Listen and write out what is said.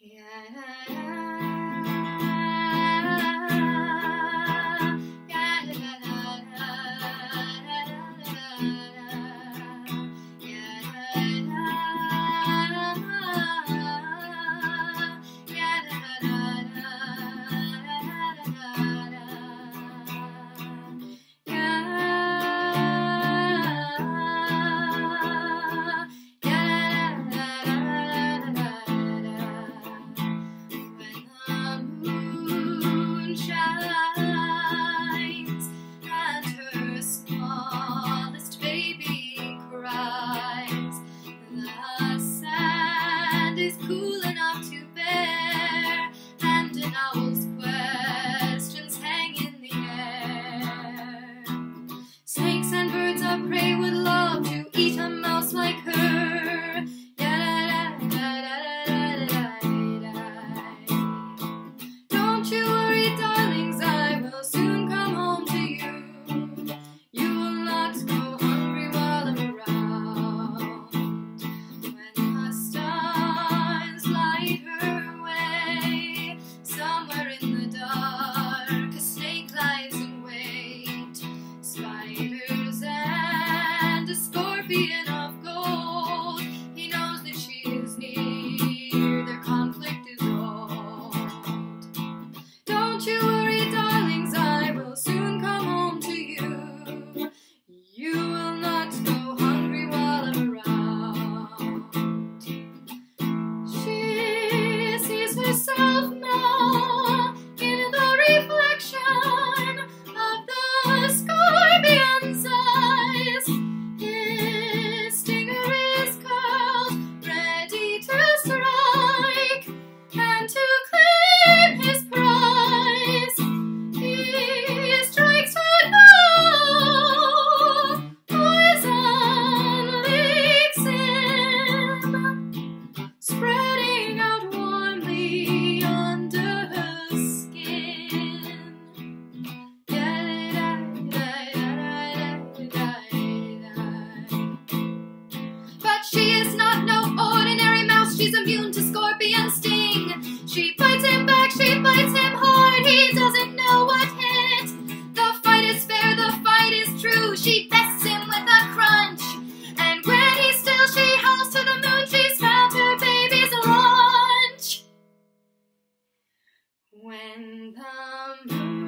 Yeah. scorpion sting. She bites him back, she bites him hard, he doesn't know what hit. The fight is fair, the fight is true, she bests him with a crunch. And when he's still, she howls to the moon, she's found her baby's lunch. When the moon